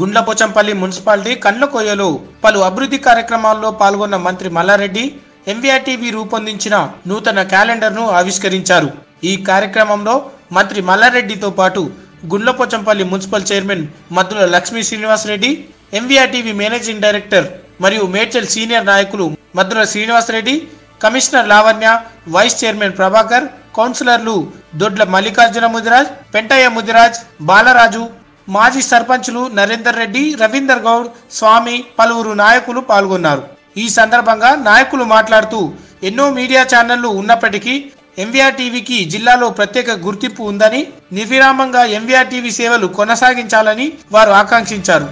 Gundlapochampally municipality కండ్లకొయ్యలో పలు అభివృద్ధి కార్యక్రమాల్లో పాల్గొన్న మంత్రి మల్లారెడ్డి ఎంవీఆర్టీవీ రూపొందించిన నూతన క్యాలెండర్ను ఆవిష్కరించారు. ఈ కార్యక్రమంలో మంత్రి మల్లారెడ్డితో పాటు Gundlapochampally municipal chairman Maddula Lakshmi Srinivasa Reddy MVRTV managing director మరియు మేడ్చల్ సీనియర్ నాయకులు Maddula Srinivasa Reddy commissioner Lavanya vice chairman Prabhakar కౌన్సిలర్లు దొడ్ల మల్లికార్జున ముదిరాజ్ పెంటయ్య ముదిరాజ్ బాలరాజు మాజీ సర్పంచులు నరేందర్ రెడ్డి రవీందర్ గౌడ్ స్వామి పలువురు నాయకులు పాల్గొన్నారు. ఈ సందర్భంగా నాయకులు మాట్లాడుతూ ఎన్నో మీడియా ఛానళ్ళు ఉన్నప్పటికీ ఎంవీఆర్ టీవీకి జిల్లాలో ప్రత్యేక గుర్తింపు ఉందని నిర్విరామంగా ఎంవీఆర్ టీవీ సేవలు కొనసాగించాలని వారు ఆకాంక్షించారు.